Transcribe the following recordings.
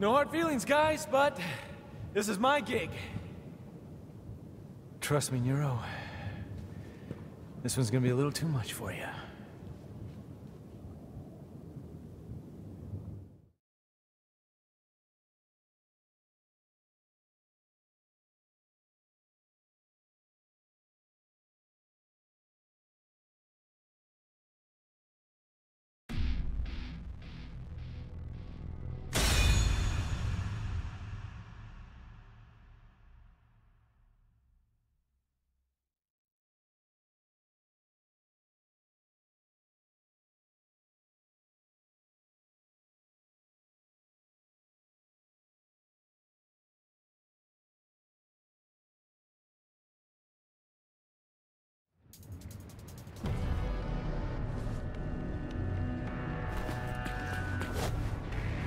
No hard feelings, guys, but this is my gig. Trust me, Nero. This one's gonna be a little too much for you.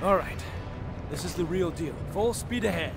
All right. This is the real deal. Full speed ahead.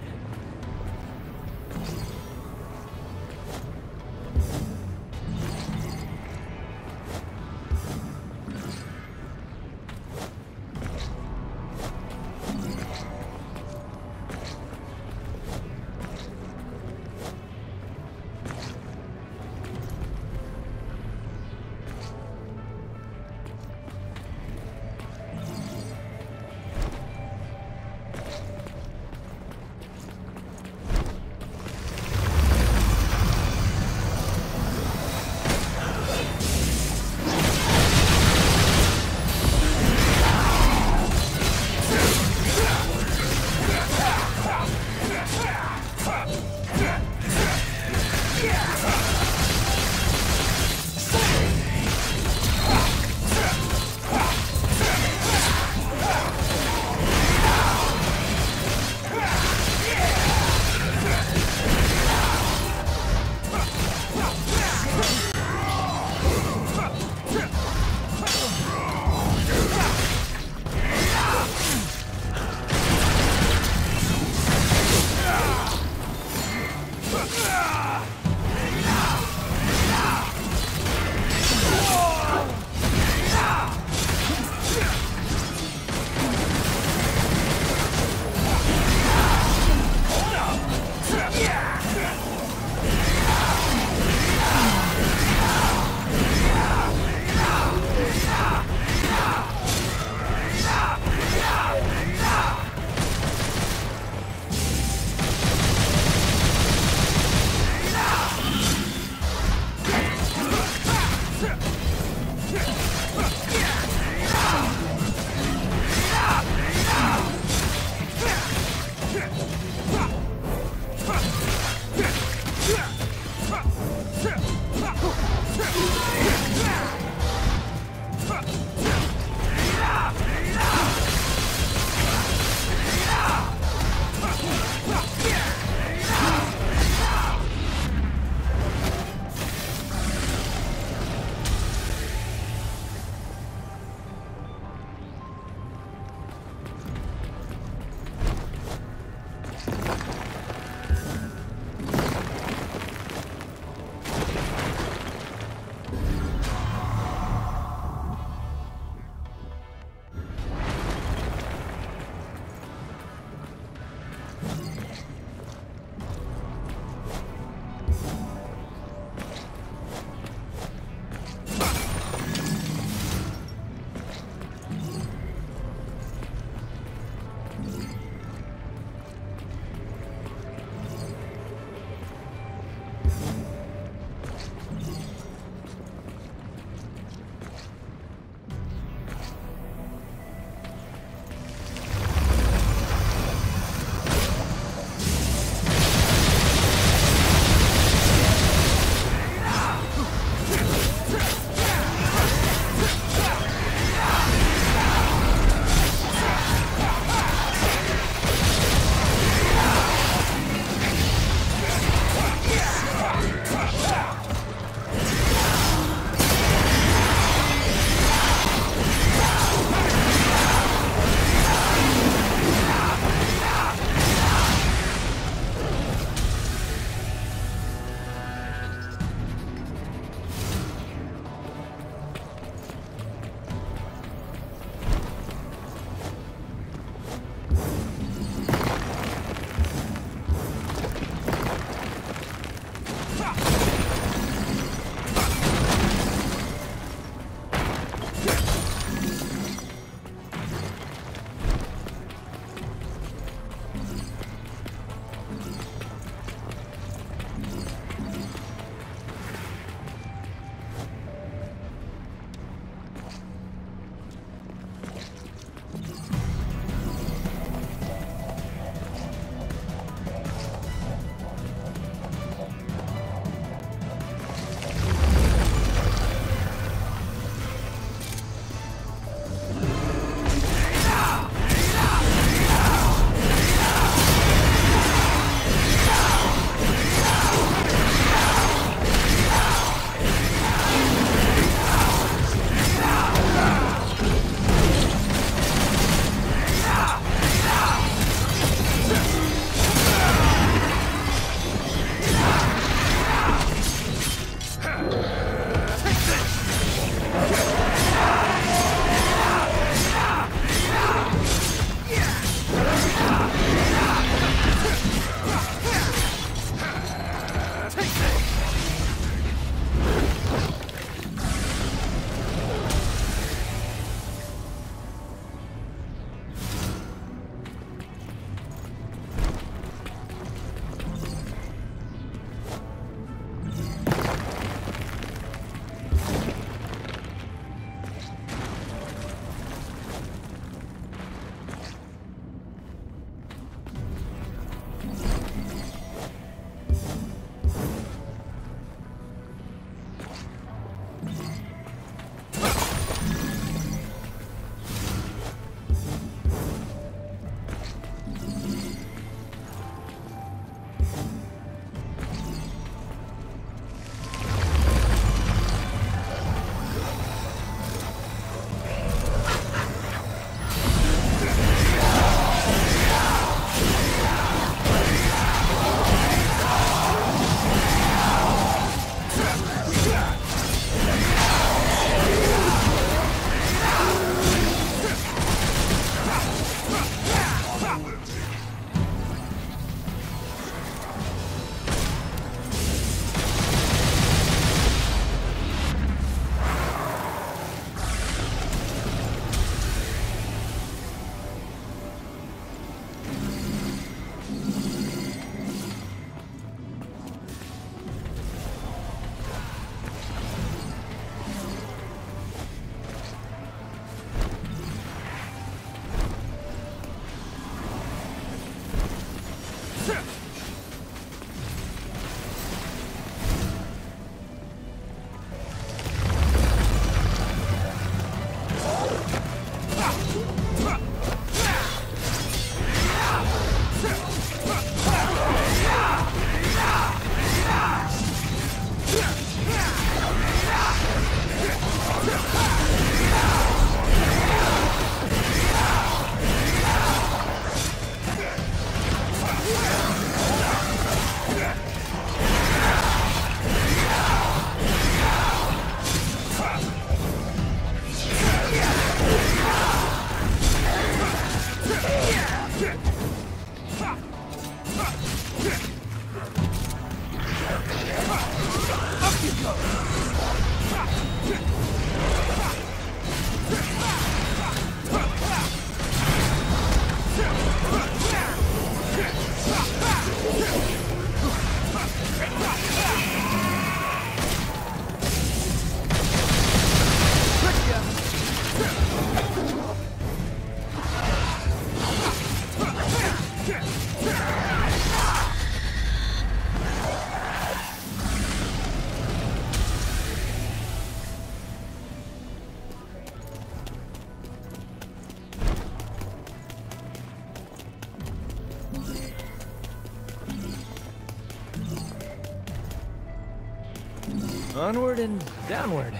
Onward and downward.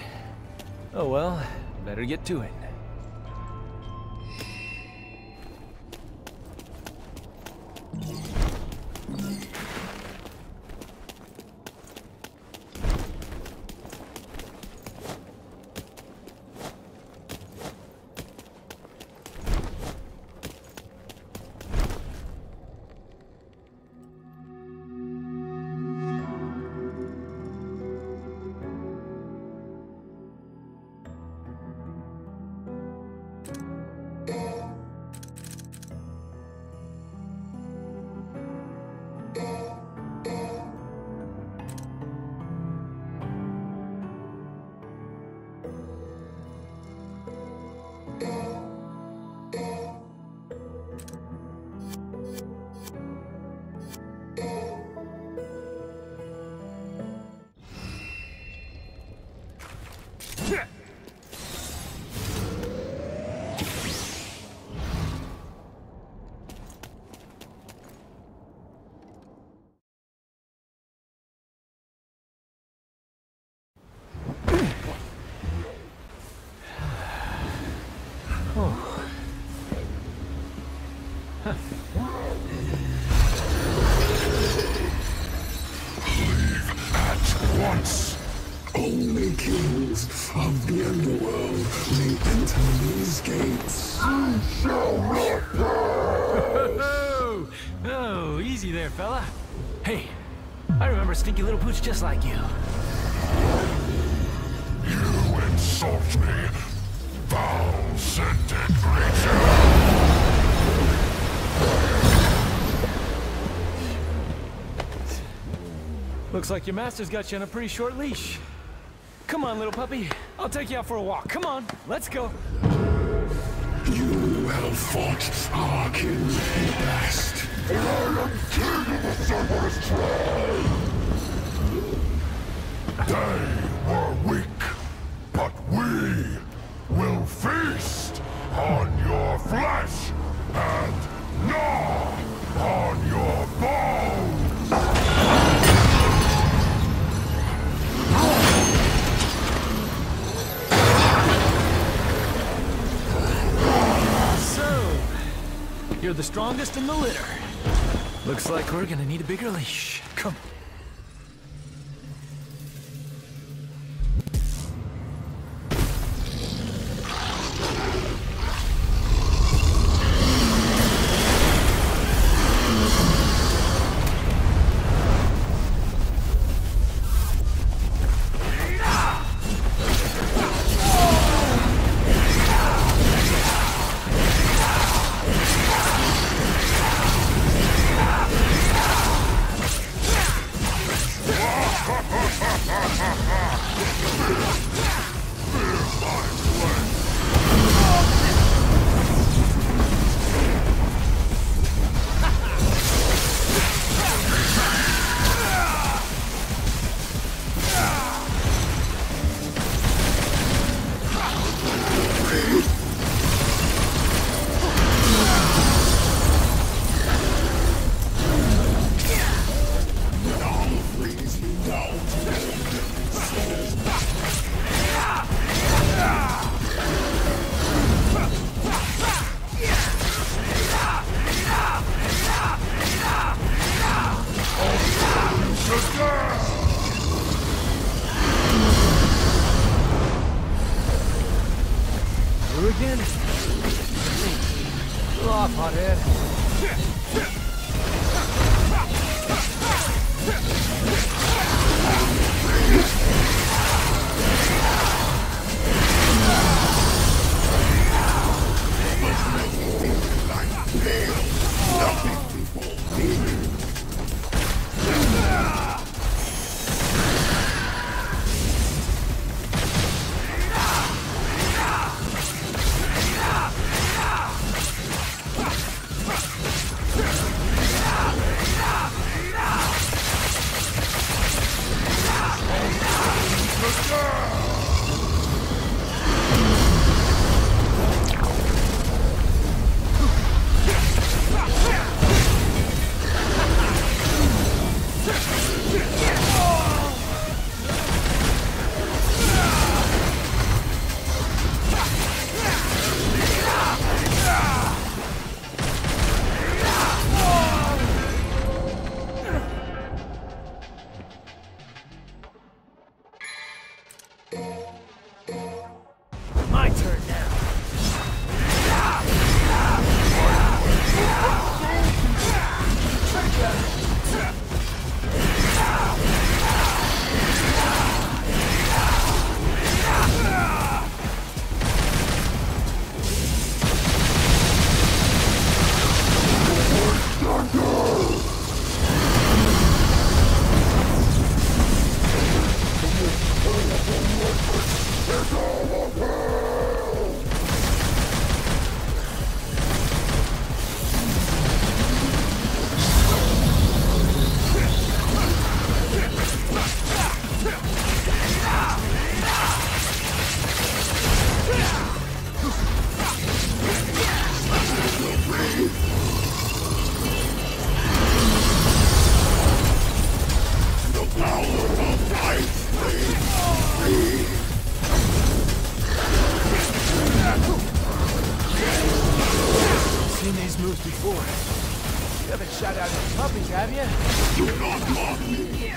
Oh well, better get to it. Only kings of the underworld may enter these gates. You shall not Oh, oh, easy there, fella. Hey, I remember a stinky little pooch just like you. You insult me, foul-scented creature! Looks like your master's got you on a pretty short leash. Come on, little puppy. I'll take you out for a walk. Come on, let's go. You have fought our king the best. And I am king of the Cerberus tribe! They were weak, but we will feast on your flesh you're the strongest in the litter. Looks like we're gonna need a bigger leash. Come. fare. Moves before. You haven't shot out any puppies, have you? Do not mock me!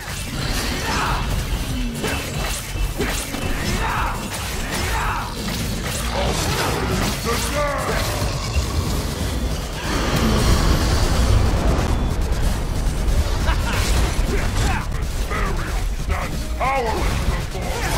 Burial stands powerless before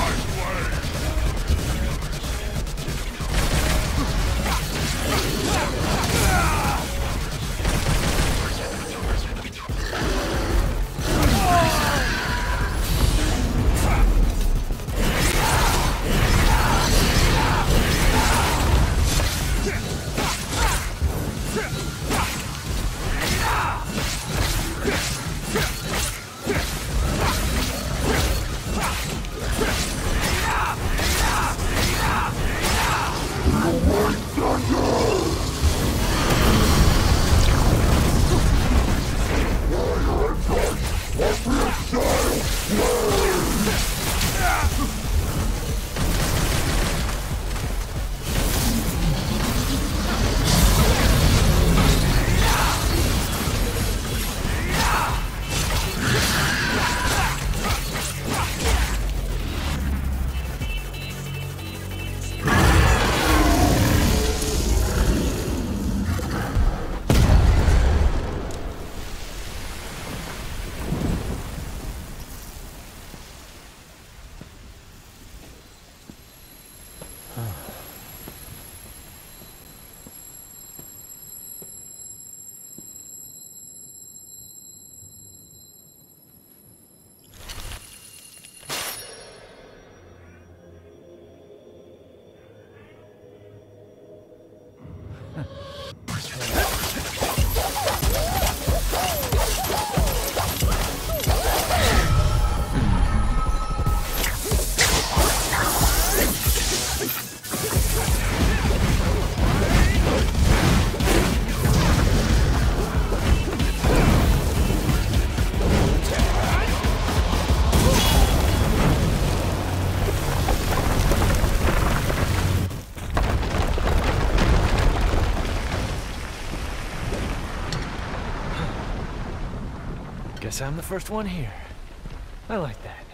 I'm the first one here. I like that.